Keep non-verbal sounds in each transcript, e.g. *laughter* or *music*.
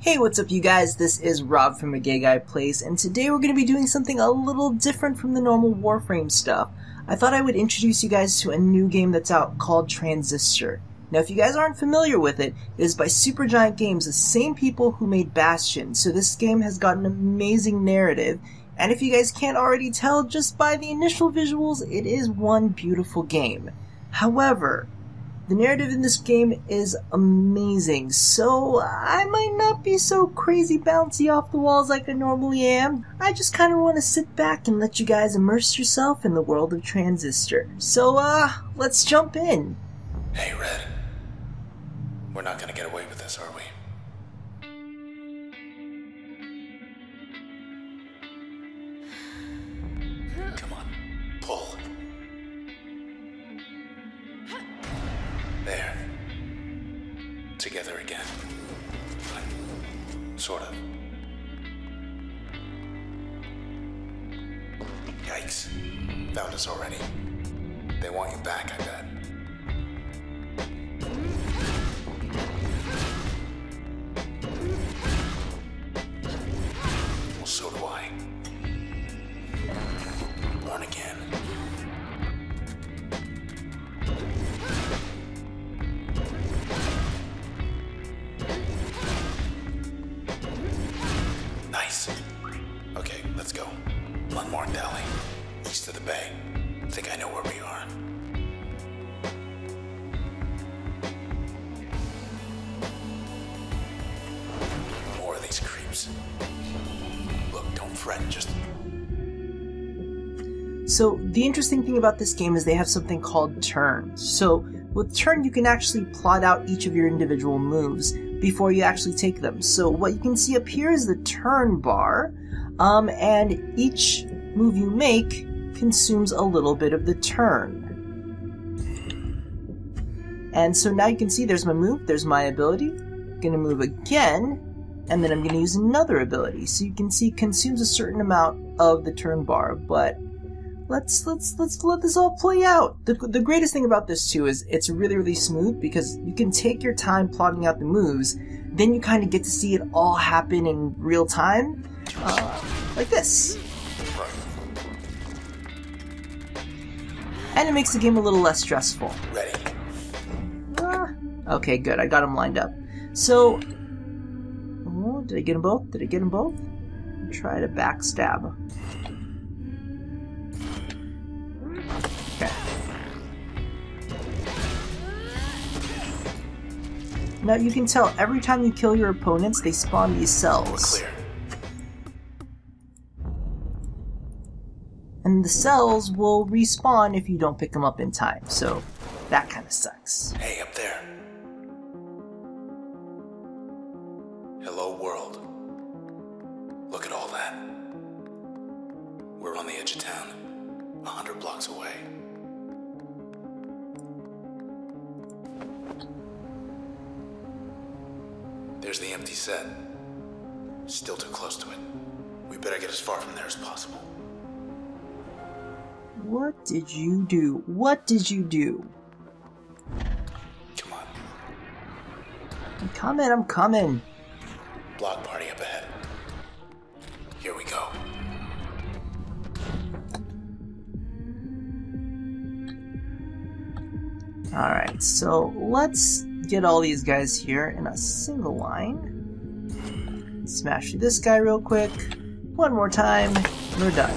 Hey, what's up, you guys? This is Rob from A Gay Guy Plays, and today we're going to be doing something a little different from the normal Warframe stuff. I thought I would introduce you guys to a new game that's out called Transistor. Now, if you guys aren't familiar with it, it is by Supergiant Games, the same people who made Bastion, so this game has got an amazing narrative, and if you guys can't already tell just by the initial visuals, it is one beautiful game. However, the narrative in this game is amazing, so I might not be so crazy bouncy off the walls like I normally am. I just kind of want to sit back and let you guys immerse yourself in the world of Transistor. So, uh, let's jump in. Hey, Red. We're not gonna get away with this, are we? Found us already. They want you back, I bet. Of these creeps. Look, don't fret, just So, the interesting thing about this game is they have something called turns. So, with turn, you can actually plot out each of your individual moves before you actually take them. So, what you can see up here is the turn bar, um, and each move you make consumes a little bit of the turn. And so now you can see there's my move, there's my ability. Gonna move again, and then I'm gonna use another ability. So you can see consumes a certain amount of the turn bar, but let's let's let's let this all play out. The, the greatest thing about this too is it's really really smooth because you can take your time plotting out the moves, then you kind of get to see it all happen in real time, uh, like this, and it makes the game a little less stressful. ready. Ah, okay, good. I got them lined up. So, did I get them both? Did I get them both? Try to backstab. Okay. Now you can tell every time you kill your opponents, they spawn these cells. And the cells will respawn if you don't pick them up in time. So that kind of sucks. Hey, up there. We're on the edge of town, a hundred blocks away. There's the empty set. Still too close to it. We better get as far from there as possible. What did you do? What did you do? Come on. I'm coming, I'm coming. Block Alright, so let's get all these guys here in a single line. Smash this guy real quick. One more time, and we're done.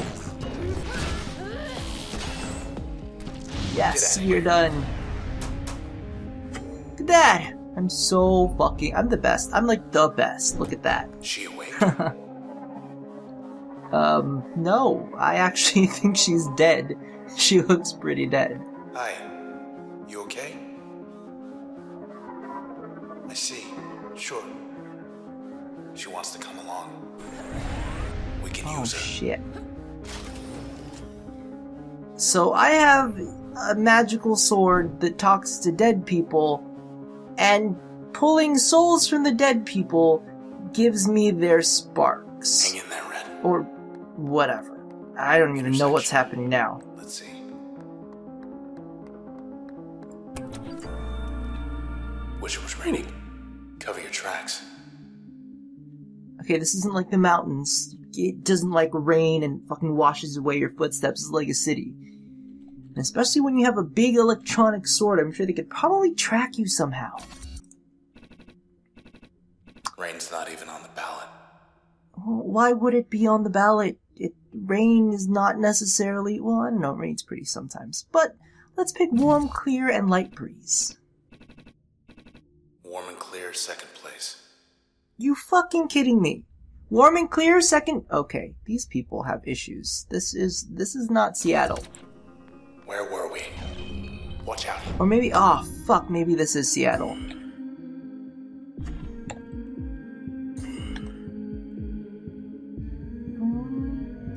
Yes, we're done. Look at that! I'm so fucking. I'm the best. I'm like the best. Look at that. She awake? *laughs* Um, no, I actually *laughs* think she's dead. She looks pretty dead. Hi. I see. Sure. She wants to come along. We can Oh use her. shit. So I have a magical sword that talks to dead people, and pulling souls from the dead people gives me their sparks. Hang in there, Red. Or whatever. I don't even know what's happening now. Okay, this isn't like the mountains. It doesn't like rain and fucking washes away your footsteps. It's like a city. And especially when you have a big electronic sword, I'm sure they could probably track you somehow. Rain's not even on the ballot. Why would it be on the ballot? It rain is not necessarily well, I don't know, rain's pretty sometimes. But let's pick warm, clear, and light breeze. Warm and clear, second place. You fucking kidding me? Warm and clear, second okay, these people have issues. This is this is not Seattle. Where were we? Watch out. Or maybe oh fuck, maybe this is Seattle.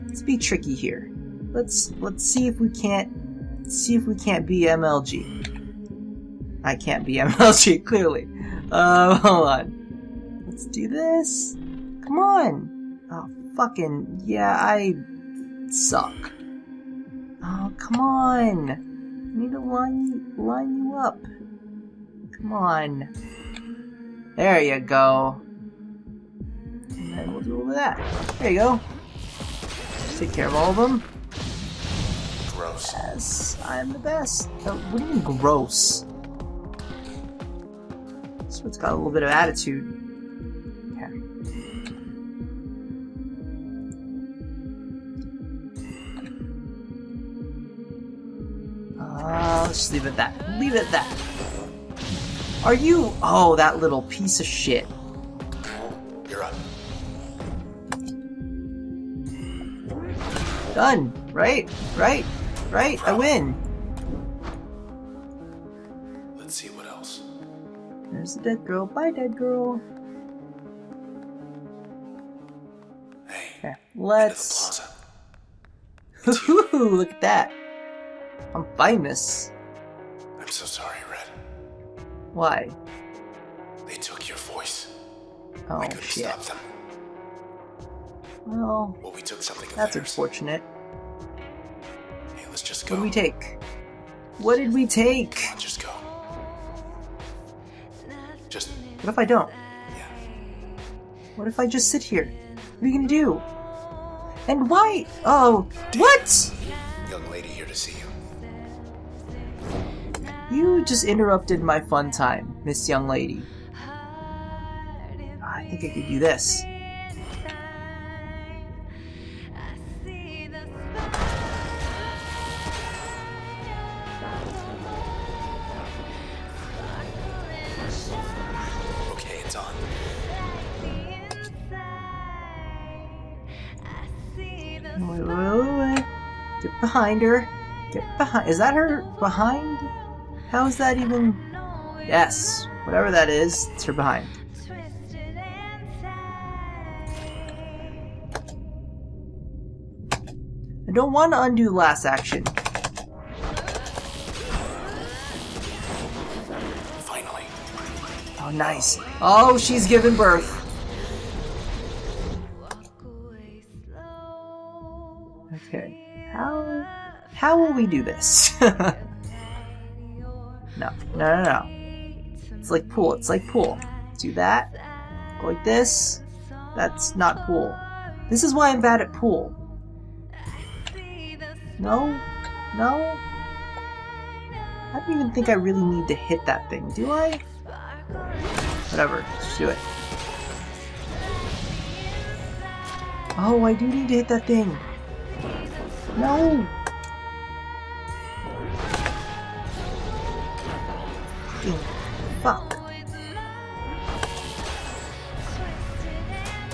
Let's be tricky here. Let's let's see if we can't see if we can't be MLG. I can't be MLG *laughs* clearly. Uh, *laughs* hold on. Let's do this. Come on. Oh fucking yeah, I suck. Oh come on. I need to line you line you up. Come on. There you go. And then we'll do all of that. There you go. Take care of all of them. Gross. Yes, I'm the best. Uh, what do you mean gross? This one's got a little bit of attitude. Let's just leave it at that. Leave it at that. Are you? Oh, that little piece of shit. You're up. Done. Right? Right? Right? I win. Let's see what else. There's the dead girl. Bye, dead girl. Hey. Okay, let's. *laughs* Ooh, look at that. I'm famous. So sorry, Red. Why? They took your voice. Oh we couldn't shit. stop them. Well, Well, we took something that's theirs. unfortunate. Hey, let's just go. What did we take? What did we take? On, just go. Just, What if I don't? yeah. What if I just sit here? What are you gonna do? And why? Oh, what? Young lady here to see you. You just interrupted my fun time, Miss Young Lady. I think I could do this. Okay, it's on. Wait, wait, wait, wait. Get behind her. Get behind. Is that her behind? How is that even? Yes, whatever that is, it's her behind. I don't want to undo last action. Finally. Oh, nice. Oh, she's given birth. Okay. How how will we do this? *laughs* no, no, no. It's like pool. It's like pool. Do that. Go like this. That's not pool. This is why I'm bad at pool. No, no. I don't even think I really need to hit that thing, do I? Whatever, just do it. Oh, I do need to hit that thing. No! Fucking fuck.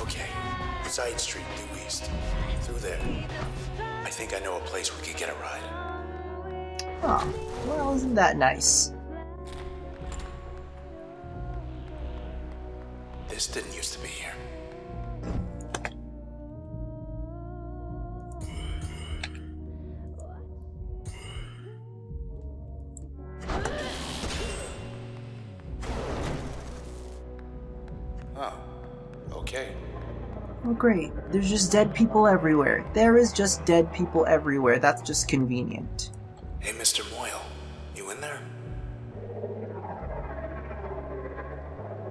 Okay. Side street, due east. Through there. I think I know a place we could get a ride. Oh, well, isn't that nice? This didn't used to be here. Great. There's just dead people everywhere. There is just dead people everywhere. That's just convenient. Hey, Mr. Moyle, you in there?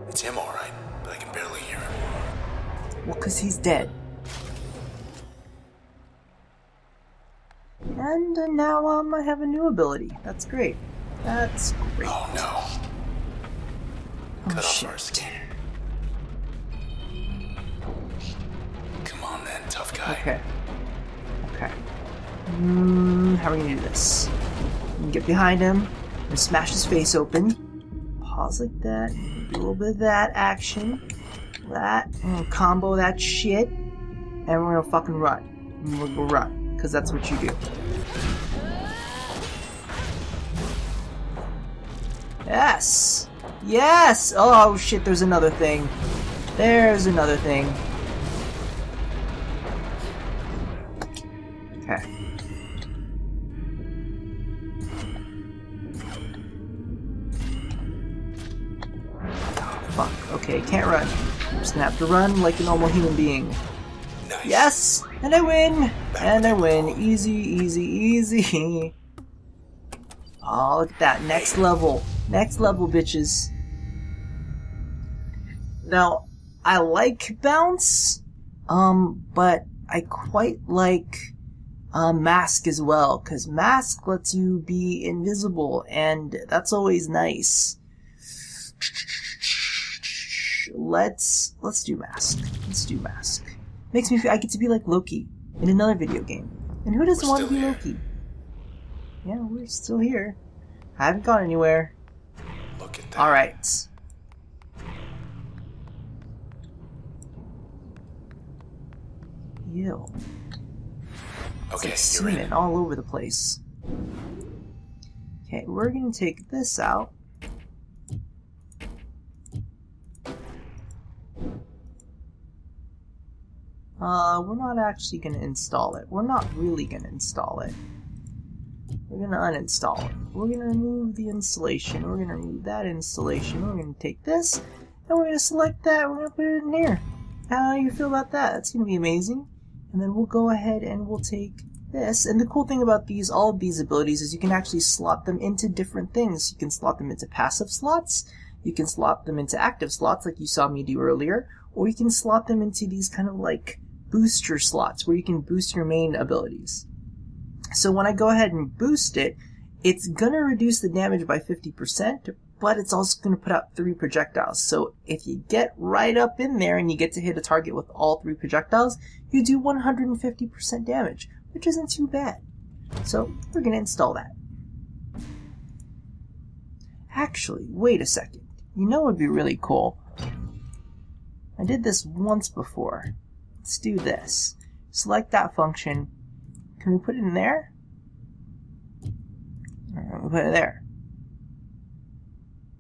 It's him, all right, but I can barely hear him. Well, because he's dead. And uh, now um, I have a new ability. That's great. That's great. Oh no. Oh, Cut off our skin. Okay. Okay. Mm, how are we gonna do this? Get behind him and smash his face open. Pause like that. Do a little bit of that action. That. Combo that shit. And we're gonna fucking run. And we're gonna run. Because that's what you do. Yes! Yes! Oh shit, there's another thing. There's another thing. Okay, can't run. Just gonna have to run like a normal human being. Nice. Yes! And I win! And I win. Easy, easy, easy. *laughs* Oh, look at that. Next level. Next level, bitches. Now, I like bounce, um, but I quite like uh, mask as well, because mask lets you be invisible, and that's always nice. Let's let's do mask. Let's do mask. Makes me feel I get to be like Loki in another video game. And who doesn't We're want to be here. Loki? Yeah, we're still here. I haven't gone anywhere. Look at that. All right. Ew. It's Okay, like you're semen all over the place. Okay, we're gonna take this out. Uh, we're not actually gonna install it. We're not really gonna install it. We're gonna uninstall it. We're gonna remove the installation. We're gonna remove that installation. We're gonna take this, and we're gonna select that. We're gonna put it in here. How do you feel about that? That's gonna be amazing. And then we'll go ahead and we'll take this. And the cool thing about these, all of these abilities, is you can actually slot them into different things. You can slot them into passive slots. You can slot them into active slots, like you saw me do earlier. Or you can slot them into these kind of like booster slots, where you can boost your main abilities. So when I go ahead and boost it, it's gonna reduce the damage by 50%, but it's also gonna put out three projectiles. So if you get right up in there and you get to hit a target with all three projectiles, you do 150% damage, which isn't too bad. So we're gonna install that. Actually, wait a second. You know what would be really cool? I did this once before. Let's do this. Select that function. Can we put it in there? Or we put it there.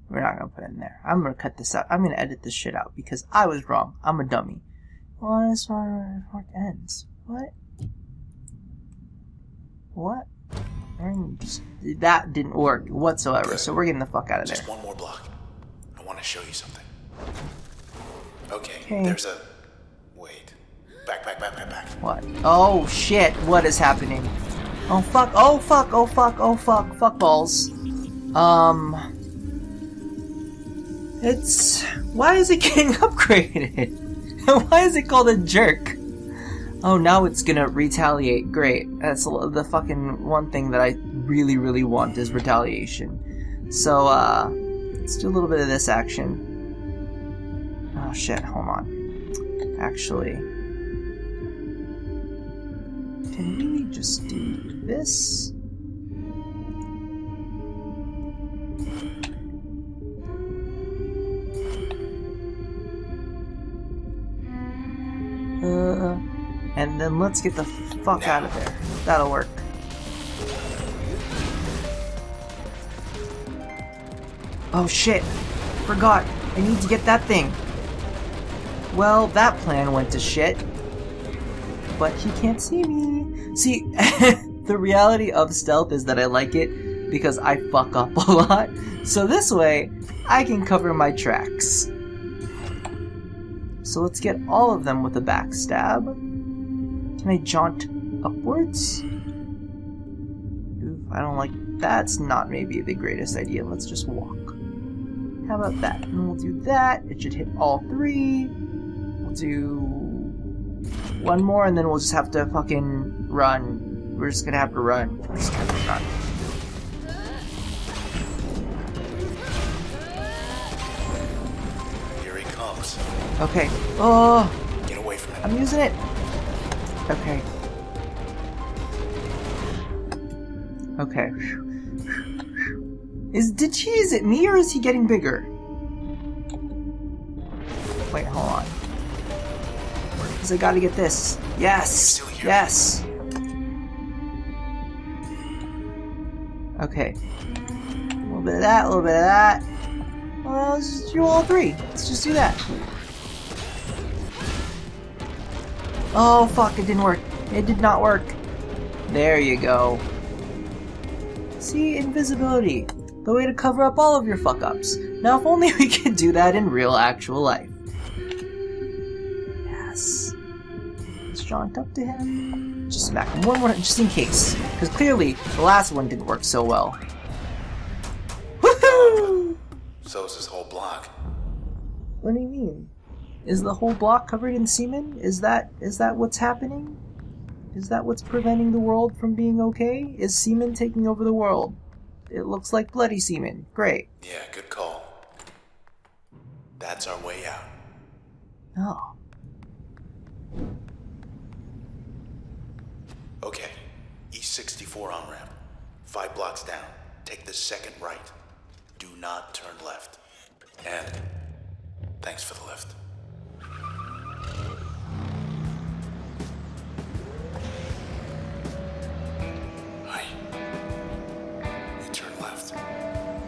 We're not gonna put it in there. I'm gonna cut this out. I'm gonna edit this shit out because I was wrong. I'm a dummy. Well, that's why work ends. What? What? Just- That didn't work whatsoever, so we're getting the fuck out of there. Just one more block. I want to show you something. Okay, Okay. there's a. Wait. Back, back, back, back, back. What? Oh shit, what is happening? Oh fuck, oh fuck, oh fuck, oh fuck, fuck balls. Um. It's. Why is it getting *laughs* upgraded? *laughs* why is it called a jerk? Oh, now it's gonna retaliate. Great. That's the fucking one thing that I really, really want is retaliation. So, uh. Let's do a little bit of this action. Oh shit, hold on. Actually. We just do this? Uh, and then let's get the fuck out of there. That'll work. Oh shit! Forgot. I need to get that thing. Well, that plan went to shit but he can't see me. See, *laughs* the reality of stealth is that I like it because I fuck up *laughs* a lot. So this way, I can cover my tracks. So let's get all of them with a backstab. Can I jaunt upwards? Oof, I don't like that's not maybe the greatest idea. Let's just walk. How about that? And we'll do that. It should hit all three. We'll do One more, and then we'll just have to fucking run. We're just gonna have to run. We're just gonna run. Here he comes. Okay. Oh, Get away from him. I'm using it. Okay. Okay. Is did she? Is it me or is he getting bigger? Cause I gotta get this. Yes. Yes. Okay. A little bit of that. A little bit of that. Well, let's just do all three. Let's just do that. Oh fuck, it didn't work. It did not work. There you go. See, invisibility. The way to cover up all of your fuck ups. Now, if only *laughs* we could do that in real actual life. Jaunt up to him. Just smack him one more, just in case. Because clearly, the last one didn't work so well. Woohoo! So is this whole block. What do you mean? Is the whole block covered in semen? Is that is that what's happening? Is that what's preventing the world from being okay? Is semen taking over the world? It looks like bloody semen. Great. Yeah, good call. That's our way out. Oh. 4 on ramp. Five blocks down. Take the second right. Do not turn left. And thanks for the lift. Hi. You turn left.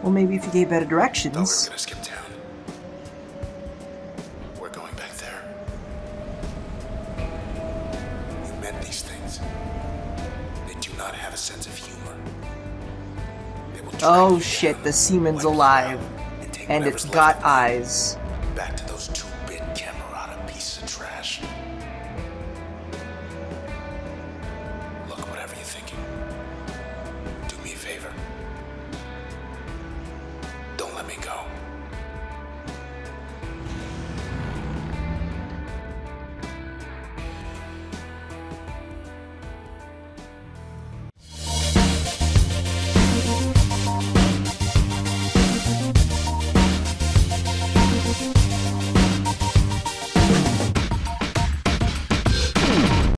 Well, maybe if you gave better directions. Thought we were gonna skip town. Oh shit, the you alive. and it's got eyes.